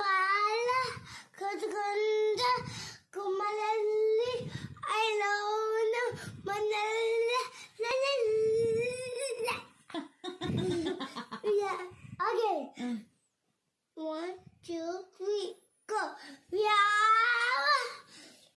ಬಾಳ ಕದ್ಕೊಂಡ ಕುಮಲಲ್ಲಿ ಐಲೋನ ಮನಲ್ಲ Okay.